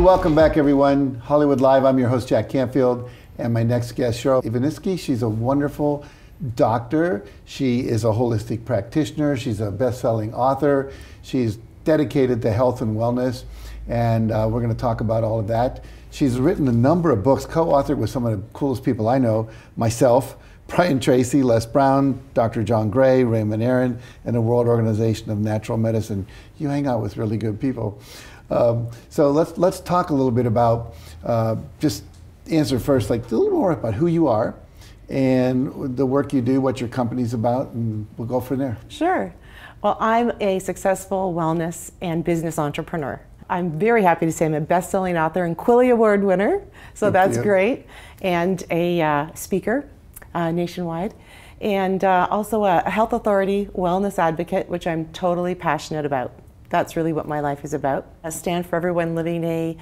welcome back, everyone. Hollywood Live. I'm your host, Jack Canfield, and my next guest, Cheryl Ivaniski. She's a wonderful doctor. She is a holistic practitioner. She's a best-selling author. She's dedicated to health and wellness, and uh, we're going to talk about all of that. She's written a number of books, co-authored with some of the coolest people I know, myself, Brian Tracy, Les Brown, Dr. John Gray, Raymond Aaron, and the World Organization of Natural Medicine. You hang out with really good people. Um, so let's let's talk a little bit about uh, just answer first, like a little more about who you are and the work you do, what your company's about, and we'll go from there. Sure. Well, I'm a successful wellness and business entrepreneur. I'm very happy to say I'm a best-selling author and Quilly Award winner, so Thank that's you. great, and a uh, speaker uh, nationwide, and uh, also a health authority wellness advocate, which I'm totally passionate about. That's really what my life is about. I stand for everyone living a,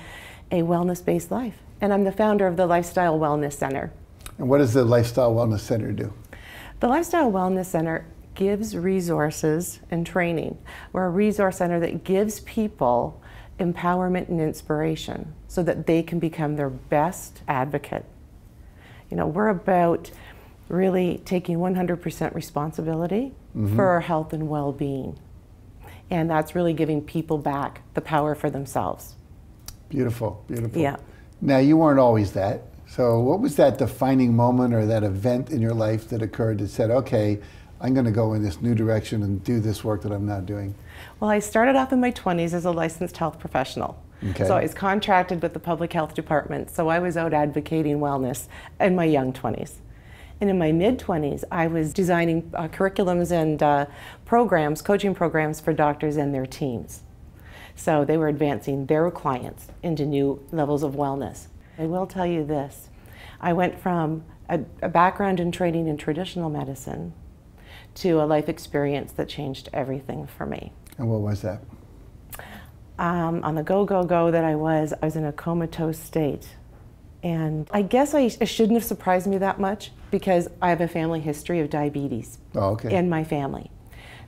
a wellness-based life, and I'm the founder of the Lifestyle Wellness Center. And what does the Lifestyle Wellness Center do? The Lifestyle Wellness Center gives resources and training. We're a resource center that gives people empowerment and inspiration so that they can become their best advocate. You know, we're about really taking 100% responsibility mm-hmm. for our health and well being. And that's really giving people back the power for themselves. Beautiful, beautiful. Yeah. Now, you weren't always that. So, what was that defining moment or that event in your life that occurred that said, okay, I'm going to go in this new direction and do this work that I'm not doing? Well, I started off in my 20s as a licensed health professional. Okay. So I was contracted with the public health department. So I was out advocating wellness in my young 20s. And in my mid 20s, I was designing uh, curriculums and uh, programs, coaching programs for doctors and their teams. So they were advancing their clients into new levels of wellness. I will tell you this I went from a, a background in training in traditional medicine to a life experience that changed everything for me. And what was that? Um, on the go, go, go that I was, I was in a comatose state. And I guess I, it shouldn't have surprised me that much because I have a family history of diabetes oh, okay. in my family.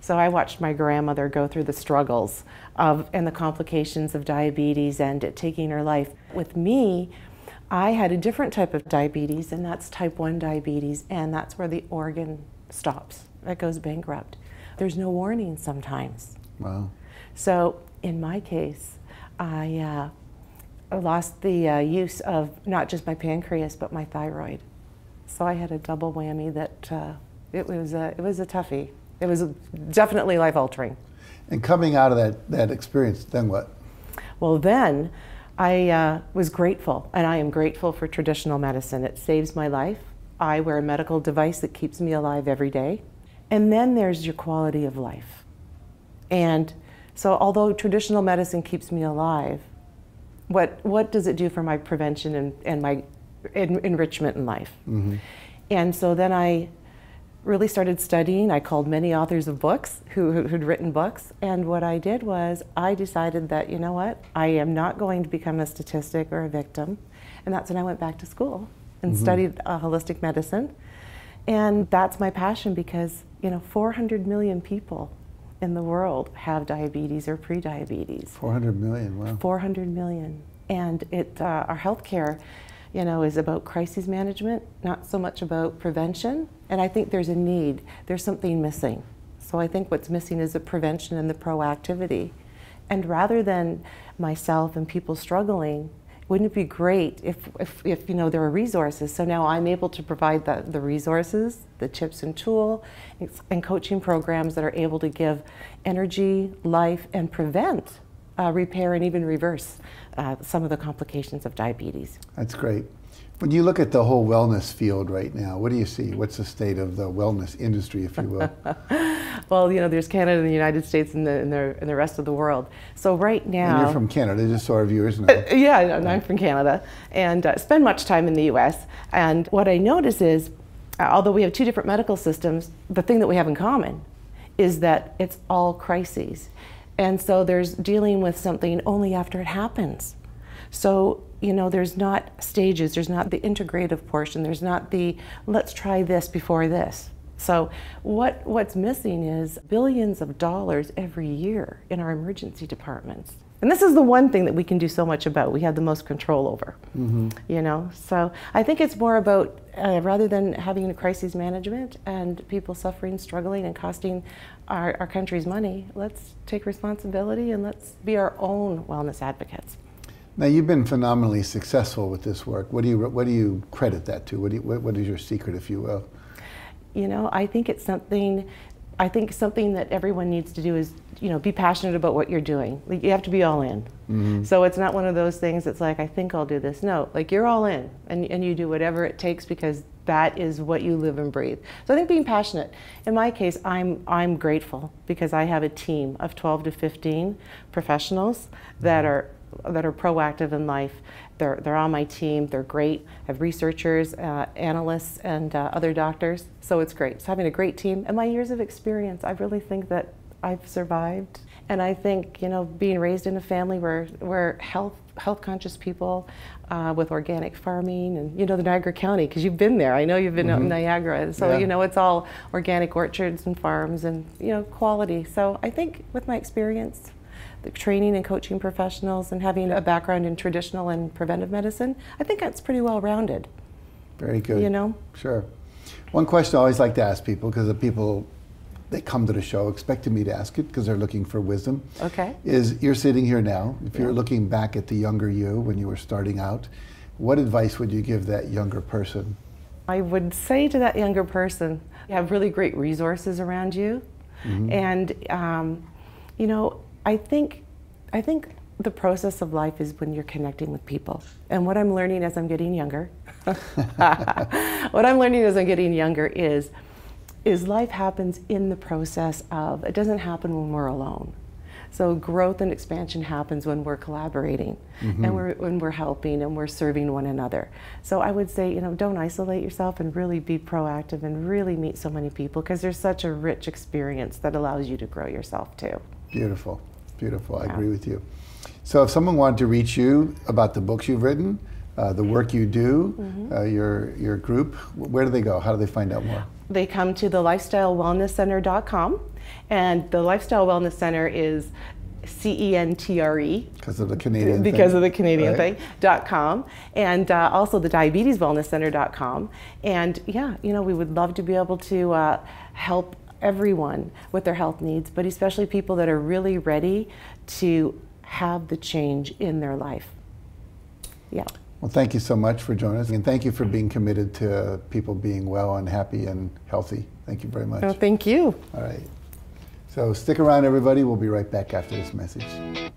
So I watched my grandmother go through the struggles of and the complications of diabetes and it taking her life. With me, I had a different type of diabetes, and that's type 1 diabetes, and that's where the organ stops. That goes bankrupt. There's no warning sometimes. Wow. So in my case, I uh, lost the uh, use of not just my pancreas, but my thyroid. So I had a double whammy that uh, it was a, it was a toughie. It was definitely life altering. And coming out of that, that experience, then what? Well, then I uh, was grateful, and I am grateful for traditional medicine. It saves my life. I wear a medical device that keeps me alive every day. And then there's your quality of life. And so, although traditional medicine keeps me alive, what, what does it do for my prevention and, and my en- enrichment in life? Mm-hmm. And so then I really started studying. I called many authors of books who, who had written books. And what I did was I decided that, you know what, I am not going to become a statistic or a victim. And that's when I went back to school and mm-hmm. studied uh, holistic medicine. And that's my passion because, you know, 400 million people in the world have diabetes or prediabetes. 400 million, wow. 400 million. And it, uh, our healthcare you know, is about crisis management, not so much about prevention. And I think there's a need, there's something missing. So I think what's missing is the prevention and the proactivity. And rather than myself and people struggling, wouldn't it be great if, if, if you know there are resources? So now I'm able to provide the, the resources, the tips and tool, and coaching programs that are able to give energy, life, and prevent uh, repair and even reverse uh, some of the complications of diabetes. That's great. When you look at the whole wellness field right now, what do you see? What's the state of the wellness industry, if you will? well, you know, there's Canada and the United States and the, and the, and the rest of the world. So right now... And you're from Canada, just so our viewers know. Uh, yeah, I'm from Canada and uh, spend much time in the U.S. And what I notice is, uh, although we have two different medical systems, the thing that we have in common is that it's all crises. And so there's dealing with something only after it happens. So, you know, there's not stages, there's not the integrative portion, there's not the let's try this before this. So what what's missing is billions of dollars every year in our emergency departments. And this is the one thing that we can do so much about. We have the most control over. Mm-hmm. You know, so I think it's more about uh, rather than having a crisis management and people suffering, struggling, and costing our, our country's money. Let's take responsibility and let's be our own wellness advocates. Now you've been phenomenally successful with this work. What do you what do you credit that to? What, you, what, what is your secret, if you will? You know, I think it's something I think something that everyone needs to do is, you know, be passionate about what you're doing. Like you have to be all in. Mm-hmm. So it's not one of those things that's like, I think I'll do this. No, like you're all in and, and you do whatever it takes because that is what you live and breathe. So I think being passionate. In my case, I'm I'm grateful because I have a team of 12 to 15 professionals that mm-hmm. are that are proactive in life. They're, they're on my team. They're great. I have researchers, uh, analysts, and uh, other doctors. So it's great. So having a great team and my years of experience, I really think that I've survived. And I think, you know, being raised in a family where, where health, health conscious people uh, with organic farming and, you know, the Niagara County, because you've been there. I know you've been mm-hmm. out in mm-hmm. Niagara. So, yeah. you know, it's all organic orchards and farms and, you know, quality. So I think with my experience, the training and coaching professionals and having a background in traditional and preventive medicine, I think that's pretty well rounded. Very good. You know? Sure. One question I always like to ask people, because the people they come to the show expecting me to ask it because they're looking for wisdom. Okay. Is you're sitting here now, if you're looking back at the younger you when you were starting out, what advice would you give that younger person? I would say to that younger person, you have really great resources around you. Mm-hmm. And, um, you know, I think, I think the process of life is when you're connecting with people. And what I'm learning as I'm getting younger, what I'm learning as I'm getting younger is, is life happens in the process of, it doesn't happen when we're alone. So growth and expansion happens when we're collaborating mm-hmm. and we're, when we're helping and we're serving one another. So I would say, you know, don't isolate yourself and really be proactive and really meet so many people because there's such a rich experience that allows you to grow yourself too. Beautiful. Beautiful. I agree with you. So, if someone wanted to reach you about the books you've written, uh, the work you do, mm-hmm. uh, your your group, where do they go? How do they find out more? They come to the lifestylewellnesscenter.com, and the Lifestyle Wellness Center is C E N T R E. Because of the Canadian Because thing. of the Canadian right. thing, dot com. And uh, also the diabeteswellnesscenter.com. And yeah, you know, we would love to be able to uh, help everyone with their health needs, but especially people that are really ready to have the change in their life. Yeah. Well, thank you so much for joining us, and thank you for being committed to people being well and happy and healthy. Thank you very much. Oh, thank you. All right. So stick around, everybody. We'll be right back after this message.